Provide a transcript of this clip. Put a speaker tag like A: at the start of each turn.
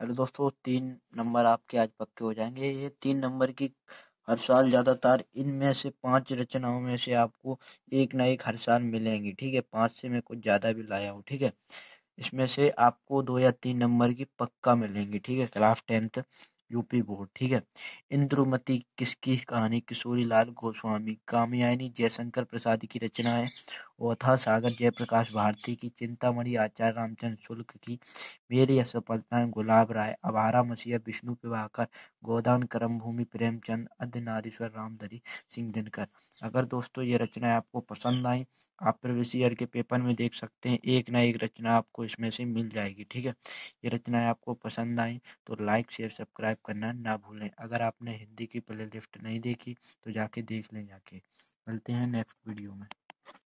A: Hello दोस्तों, तीन number आपके आज पक्के हो जाएँगे। ये तीन नंबर की हर साल ज़्यादातर इनमें से पाँच रचनाओं में से आपको एक ना एक हर साल मिलेंगी, ठीक है? पाँच से मैं कुछ ज़्यादा भी लाया हूँ, ठीक है? इसमें से आपको दो या तीन नंबर की पक्का मिलेंगी, ठीक है? क्लास टेंथ यूपी बोर्ड ठीक है? इंद्रुमती किसकी कहानी? किशोरी लाल गोस्वामी, कामयानी जयशंकर प्रसाद की रचना है। ओथा सागर जयप्रकाश भारती की, चिंतामणि आचार्य रामचंद्र शुल्क की, मेरी असफलताएँ गुलाब राय अभारा मसीहा, विष्णु प्रभाकर, गोदान करम भूमि प्रेमचंद अद्य नारीश्वर रामधरी सिंह दिनकर। अगर दोस्तों ये रचनाएँ आपको पसंद आई आप प्रवेश ईयर के पेपर में देख सकते हैं, एक ना एक रचना आपको इसमें से मिल जाएगी, ठीक है? ये रचनाएँ आपको पसंद आई तो लाइक शेयर सब्सक्राइब करना ना भूलें। अगर आपने हिंदी की प्ले नहीं देखी तो जाके देख लें जाके। मिलते हैं नेक्स्ट वीडियो में।